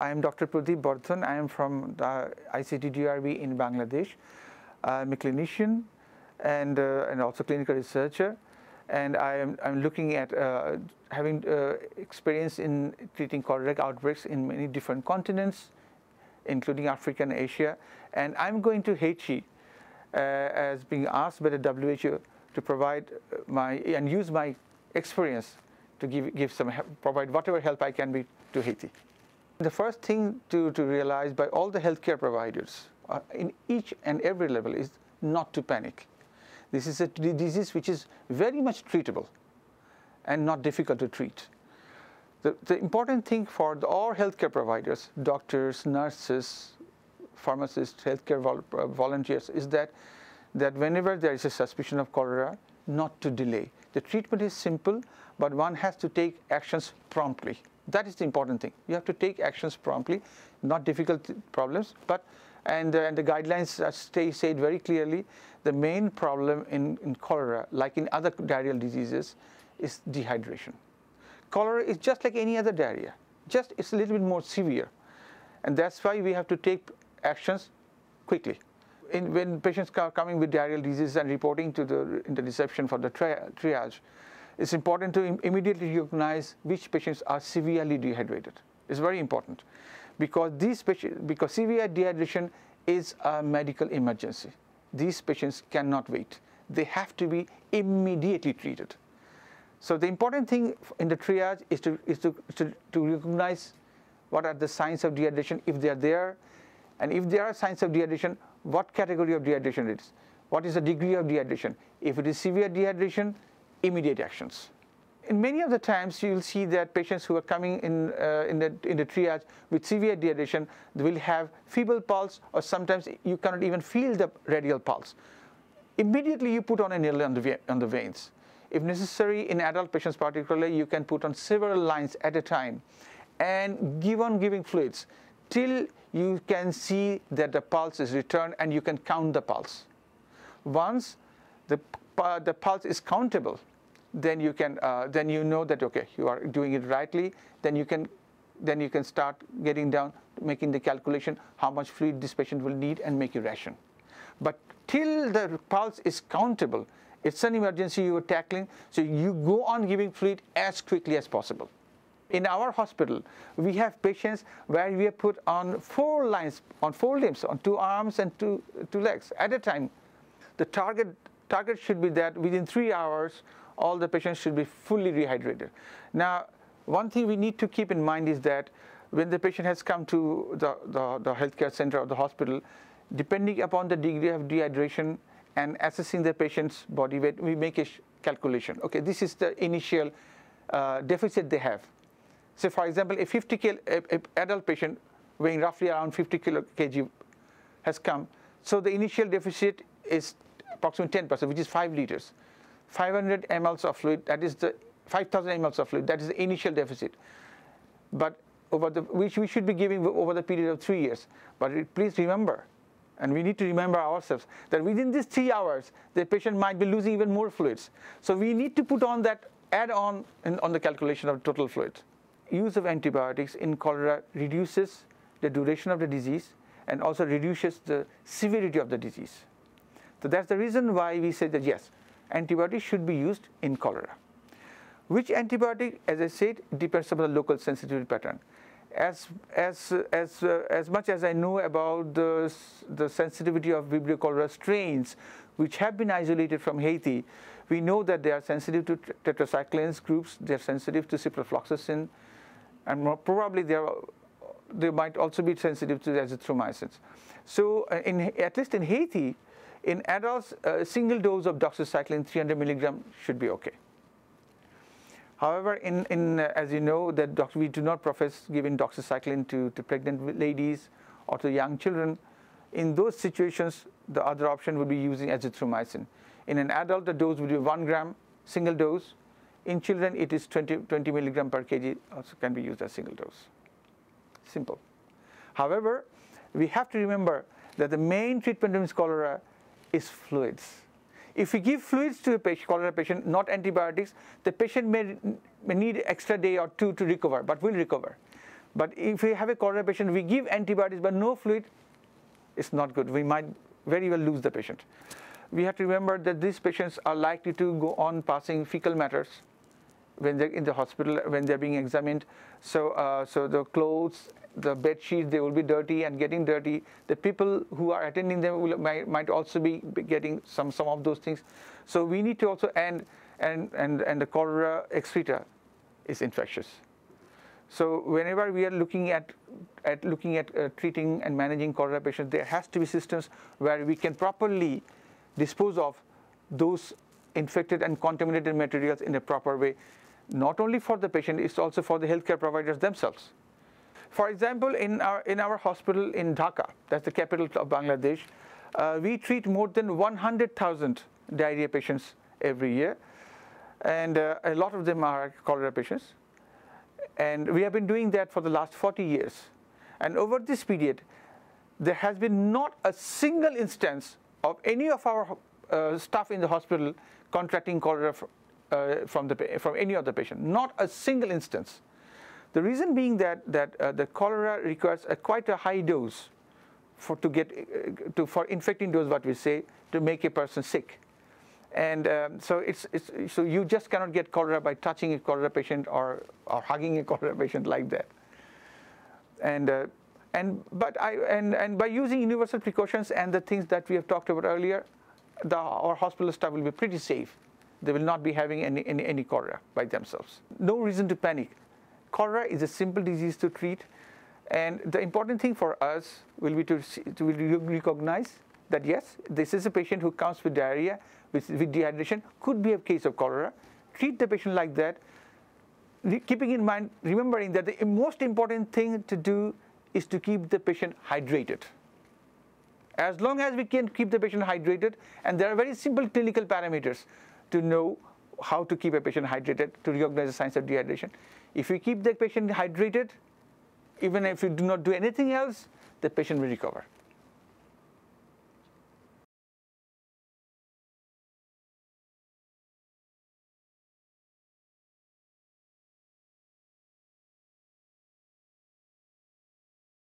I am Dr. Pradip Bardhan. I am from the ICDDR,B in Bangladesh. I'm a clinician and, uh, and also clinical researcher. And I am I'm looking at uh, having uh, experience in treating cholera outbreaks in many different continents, including Africa and Asia. And I'm going to Haiti uh, as being asked by the WHO to provide my and use my experience to give, give some provide whatever help I can be to Haiti. The first thing to, to realize by all the healthcare providers uh, in each and every level is not to panic. This is a disease which is very much treatable and not difficult to treat. The, the important thing for the, all healthcare providers, doctors, nurses, pharmacists, healthcare vol uh, volunteers, is that, that whenever there is a suspicion of cholera, not to delay. The treatment is simple, but one has to take actions promptly. That is the important thing. You have to take actions promptly, not difficult problems, but and, uh, and the guidelines stay said very clearly, the main problem in, in cholera, like in other diarrheal diseases, is dehydration. Cholera is just like any other diarrhea, just it's a little bit more severe. And that's why we have to take actions quickly. In, when patients are coming with diarrheal disease and reporting to the, in the reception for the tri triage, it's important to Im immediately recognize which patients are severely dehydrated. It's very important because these patients, because severe dehydration is a medical emergency. These patients cannot wait. They have to be immediately treated. So the important thing in the triage is to, is to, to, to recognize what are the signs of dehydration if they are there, and if there are signs of dehydration, what category of dehydration it is. What is the degree of dehydration? If it is severe dehydration, immediate actions. In many of the times, you will see that patients who are coming in, uh, in, the, in the triage with severe dehydration will have feeble pulse, or sometimes you cannot even feel the radial pulse. Immediately, you put on a needle on the, on the veins. If necessary, in adult patients particularly, you can put on several lines at a time and give on giving fluids till you can see that the pulse is returned and you can count the pulse. Once the, uh, the pulse is countable, then you can uh, then you know that okay you are doing it rightly then you can then you can start getting down making the calculation how much fluid this patient will need and make your ration. But till the pulse is countable it's an emergency you are tackling so you go on giving fluid as quickly as possible. In our hospital we have patients where we have put on four lines on four limbs on two arms and two two legs at a time. The target target should be that within three hours all the patients should be fully rehydrated. Now, one thing we need to keep in mind is that when the patient has come to the, the, the healthcare center or the hospital, depending upon the degree of dehydration and assessing the patient's body weight, we make a calculation. Okay, this is the initial uh, deficit they have. So, for example, a 50 kilo, a, a adult patient weighing roughly around 50 kilo kg has come. So the initial deficit is approximately 10%, which is 5 liters. 500 mLs of fluid, that is the 5,000 mLs of fluid, that is the initial deficit. But over the, which we should be giving over the period of three years. But please remember, and we need to remember ourselves, that within these three hours, the patient might be losing even more fluids. So we need to put on that add on on the calculation of total fluid. Use of antibiotics in cholera reduces the duration of the disease and also reduces the severity of the disease. So that's the reason why we say that yes, antibiotics should be used in cholera. Which antibiotic, as I said, depends upon the local sensitivity pattern. As, as, as, uh, as much as I know about the, the sensitivity of Vibrio cholera strains, which have been isolated from Haiti, we know that they are sensitive to tetracyclines groups, they are sensitive to ciprofloxacin, and probably they, are, they might also be sensitive to azithromycins. So uh, in, at least in Haiti, in adults, a single dose of doxycycline 300 milligram should be okay. However, in, in uh, as you know, that we do not profess giving doxycycline to, to pregnant ladies or to young children. In those situations, the other option would be using azithromycin. In an adult, the dose would be 1 gram, single dose. In children, it is 20, 20 milligram per kg, also can be used as single dose. Simple. However, we have to remember that the main treatment of cholera is fluids. If we give fluids to a patient, cholera patient, not antibiotics, the patient may, may need extra day or two to recover, but will recover. But if we have a cholera patient, we give antibiotics but no fluid, it's not good. We might very well lose the patient. We have to remember that these patients are likely to go on passing fecal matters when they're in the hospital, when they're being examined. So, uh, so the clothes, the bed sheets, they will be dirty and getting dirty. The people who are attending them will, might, might also be getting some, some of those things. So we need to also, and, and, and, and the cholera excreta is infectious. So whenever we are looking at, at looking at uh, treating and managing cholera patients, there has to be systems where we can properly dispose of those infected and contaminated materials in a proper way, not only for the patient, it's also for the healthcare providers themselves. For example, in our, in our hospital in Dhaka, that's the capital of Bangladesh, uh, we treat more than 100,000 diarrhea patients every year, and uh, a lot of them are cholera patients. And we have been doing that for the last 40 years. And over this period, there has been not a single instance of any of our uh, staff in the hospital contracting cholera uh, from, the, from any of the patient. Not a single instance. The reason being that, that uh, the cholera requires a quite a high dose for, to get, uh, to, for infecting dose, what we say, to make a person sick. And um, so, it's, it's, so you just cannot get cholera by touching a cholera patient or, or hugging a cholera patient like that. And, uh, and, but I, and, and by using universal precautions and the things that we have talked about earlier, the, our hospital staff will be pretty safe. They will not be having any, any, any cholera by themselves. No reason to panic. Cholera is a simple disease to treat. And the important thing for us will be to, to recognize that yes, this is a patient who comes with diarrhea, with, with dehydration, could be a case of cholera. Treat the patient like that, keeping in mind, remembering that the most important thing to do is to keep the patient hydrated. As long as we can keep the patient hydrated, and there are very simple clinical parameters to know how to keep a patient hydrated, to recognize the signs of dehydration. If you keep the patient hydrated, even if you do not do anything else, the patient will recover.